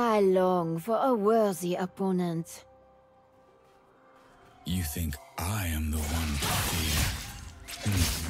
I long for a worthy opponent. You think I am the one to fear? Hmm.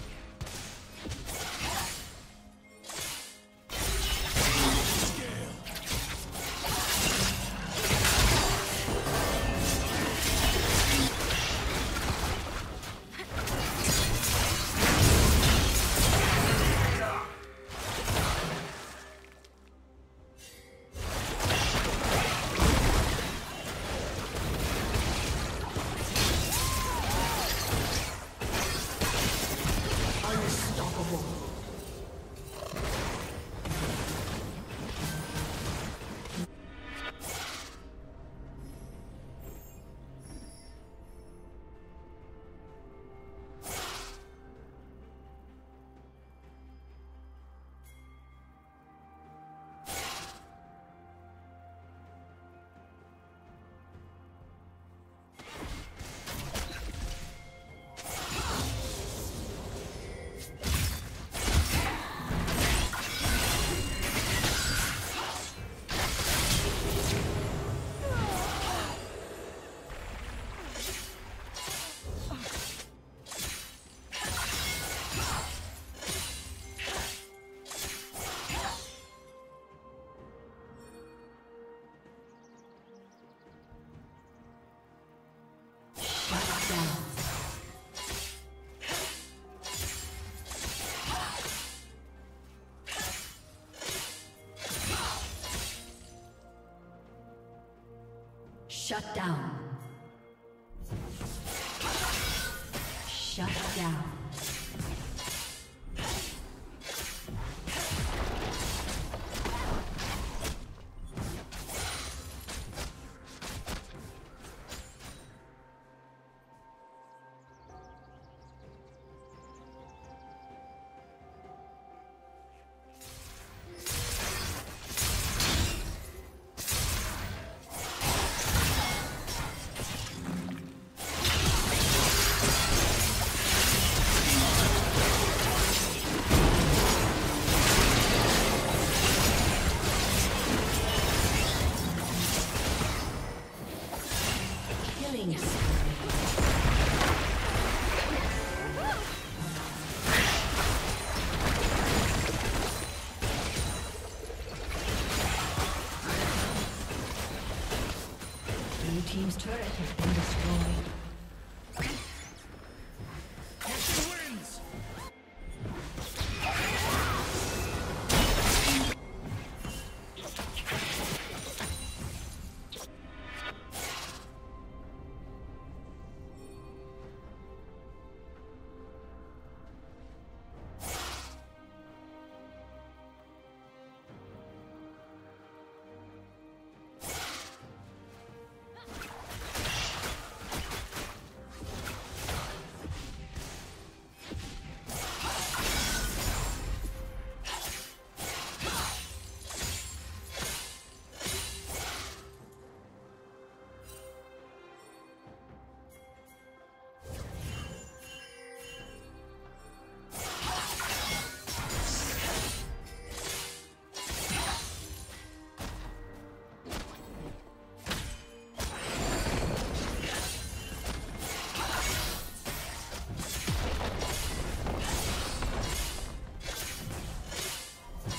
Shut down.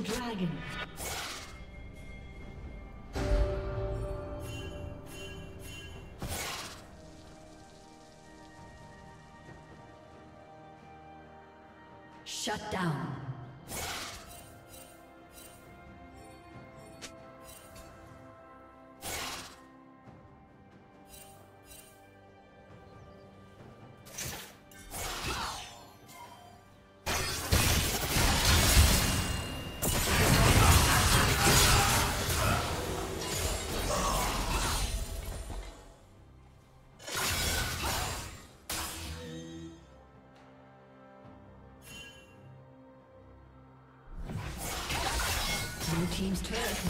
Dragon. Shut down. Turret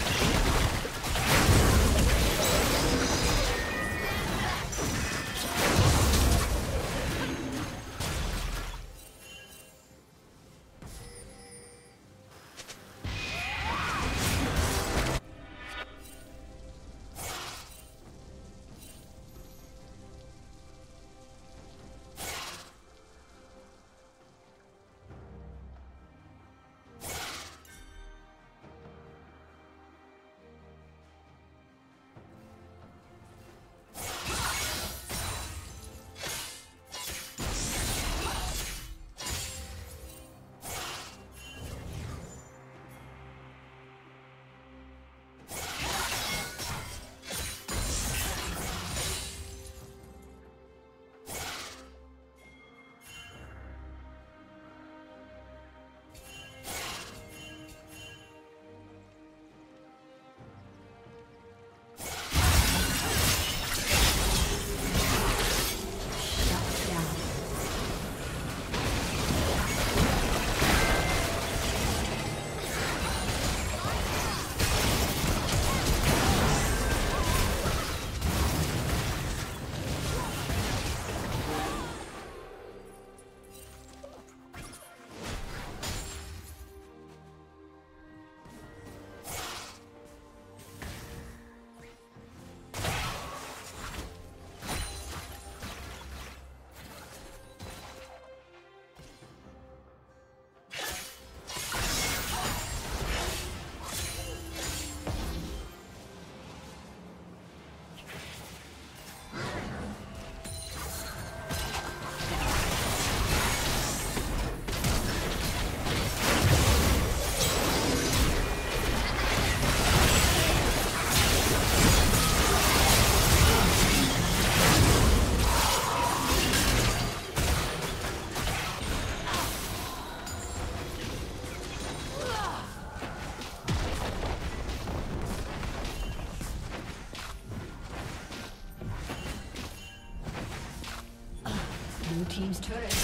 Team's turret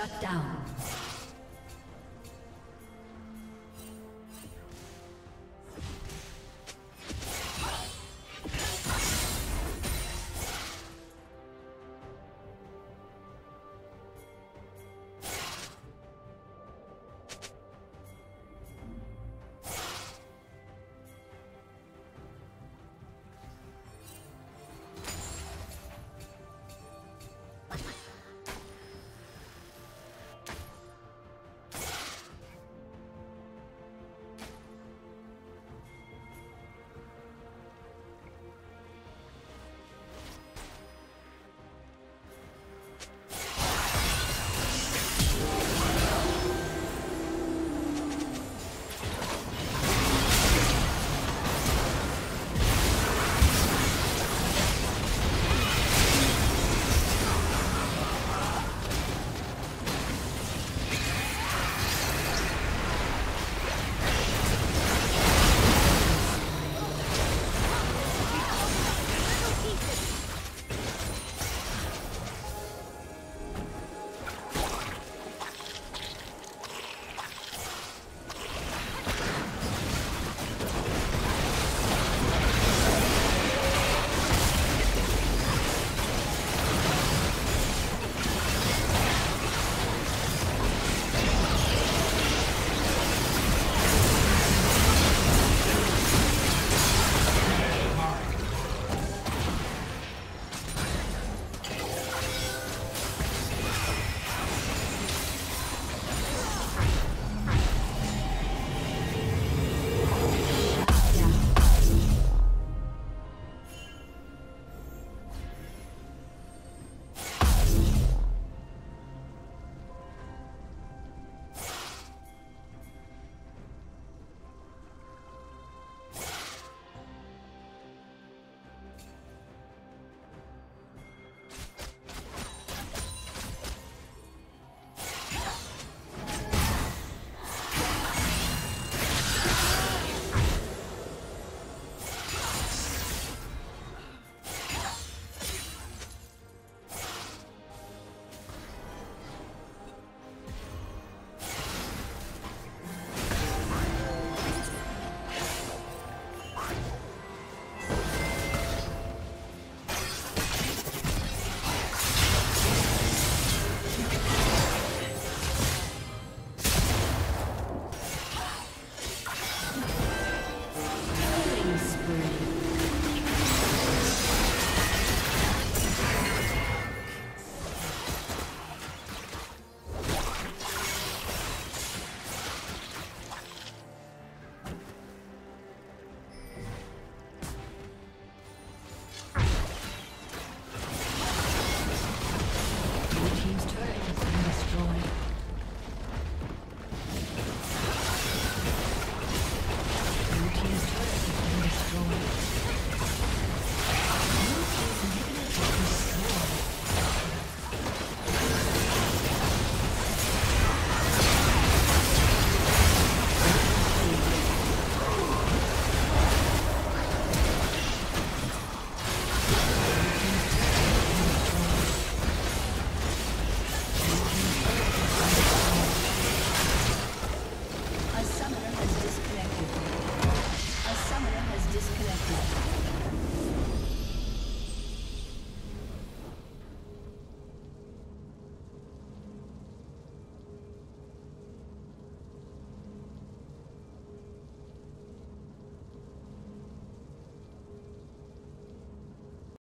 Shut down.